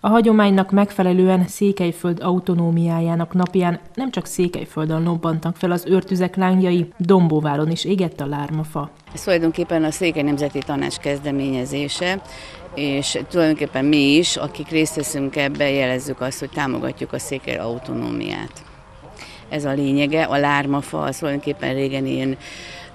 A hagyománynak megfelelően Székelyföld autonómiájának napján nem csak Székelyföldön lobbantak fel az őrtüzek lángjai, Dombóváron is égett a lármafa. Ez tulajdonképpen a Székely Nemzeti Tanács kezdeményezése, és tulajdonképpen mi is, akik részt veszünk ebbe, jelezzük azt, hogy támogatjuk a székely autonómiát. Ez a lényege, a lármafa az tulajdonképpen régen ilyen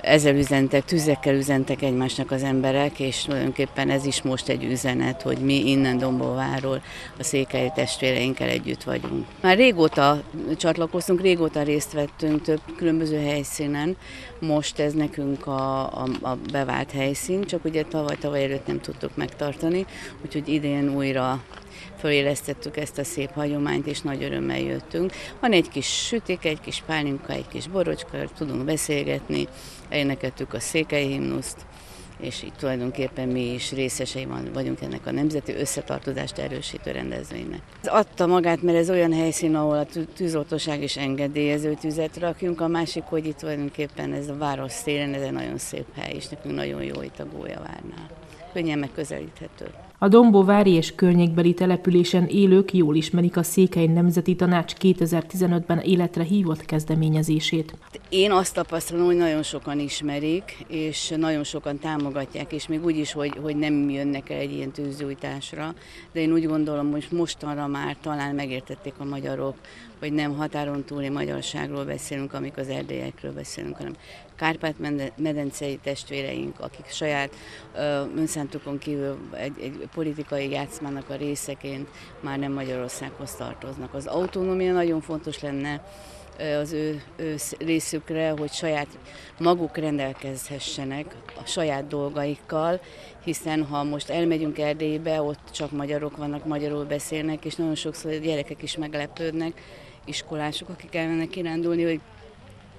ezzel üzentek, tüzekkel üzentek egymásnak az emberek, és tulajdonképpen ez is most egy üzenet, hogy mi innen Dombóváról a székely testvéreinkkel együtt vagyunk. Már régóta csatlakoztunk, régóta részt vettünk több különböző helyszínen, most ez nekünk a, a, a bevált helyszín, csak ugye tavaly-tavaly előtt nem tudtuk megtartani, úgyhogy idén újra fölélesztettük ezt a szép hagyományt, és nagy örömmel jöttünk. Van egy kis sütik, egy kis pálinka, egy kis borocska, tudunk beszélgetni, elénekeltük a székely himnuszt, és így tulajdonképpen mi is részesei vagyunk ennek a nemzeti összetartozást erősítő rendezvénynek. Ez adta magát, mert ez olyan helyszín, ahol a tűzoltóság is engedélyező tüzet rakjunk, a másik, hogy itt tulajdonképpen ez a város szélen, ez egy nagyon szép hely, és nekünk nagyon jó itt a Gólyavárnál. Könnyen megközelíthető. A Dombóvári és környékbeli településen élők jól ismerik a Székely Nemzeti Tanács 2015-ben életre hívott kezdeményezését. Én azt tapasztalom, hogy nagyon sokan ismerik, és nagyon sokan támogatják, és még úgy is, hogy, hogy nem jönnek el egy ilyen tűzgyújtásra, de én úgy gondolom, hogy mostanra már talán megértették a magyarok, hogy nem határon túli magyarságról beszélünk, amikor az erdélyekről beszélünk, hanem Kárpát-medencei testvéreink, akik saját önszántukon kívül egy, egy politikai játszmának a részeként már nem Magyarországhoz tartoznak. Az autonómia nagyon fontos lenne az ő, ő részükre, hogy saját maguk rendelkezhessenek a saját dolgaikkal, hiszen ha most elmegyünk Erdélybe, ott csak magyarok vannak, magyarul beszélnek, és nagyon sokszor a gyerekek is meglepődnek, iskolások, akik elmennek kirándulni, hogy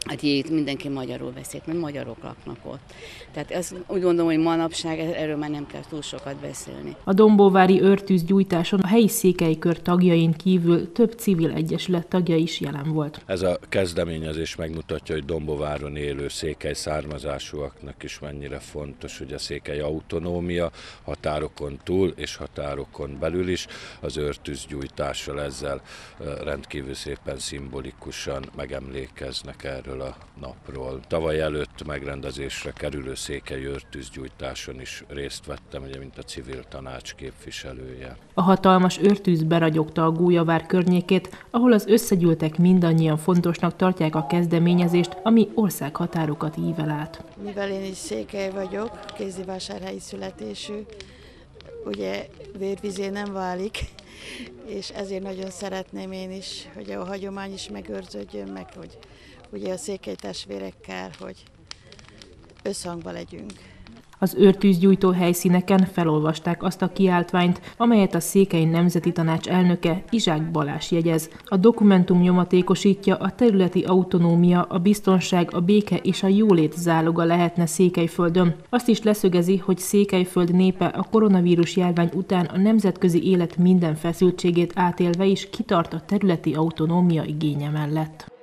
Hát itt mindenki magyarul beszél, mert magyarok laknak ott. Tehát azt úgy gondolom, hogy manapság erről már nem kell túl sokat beszélni. A Dombóvári őrtűzgyújtáson a helyi székelykör tagjain kívül több civil egyesület tagja is jelen volt. Ez a kezdeményezés megmutatja, hogy Dombóváron élő székely származásúaknak is mennyire fontos, hogy a székely autonómia határokon túl és határokon belül is az őrtűzgyújtással ezzel rendkívül szépen szimbolikusan megemlékeznek erről erről a napról. Tavaly előtt megrendezésre kerülő székely őrtűzgyújtáson is részt vettem, ugye, mint a civil tanács képviselője. A hatalmas őrtűz beragyogta a Gólyavár környékét, ahol az összegyűltek mindannyian fontosnak tartják a kezdeményezést, ami országhatárokat ível át. Mivel én is székely vagyok, kézivásárhelyi születésű, ugye vérvizé nem válik, és ezért nagyon szeretném én is, hogy a hagyomány is megőrződjön, meg hogy ugye a székely testvérekkel, hogy összhangba legyünk. Az őrtűzgyújtó helyszíneken felolvasták azt a kiáltványt, amelyet a Székely Nemzeti Tanács elnöke Izsák Balás jegyez. A dokumentum nyomatékosítja a területi autonómia, a biztonság, a béke és a jólét záloga lehetne Székelyföldön. Azt is leszögezi, hogy Székelyföld népe a koronavírus járvány után a nemzetközi élet minden feszültségét átélve is kitart a területi autonómia igénye mellett.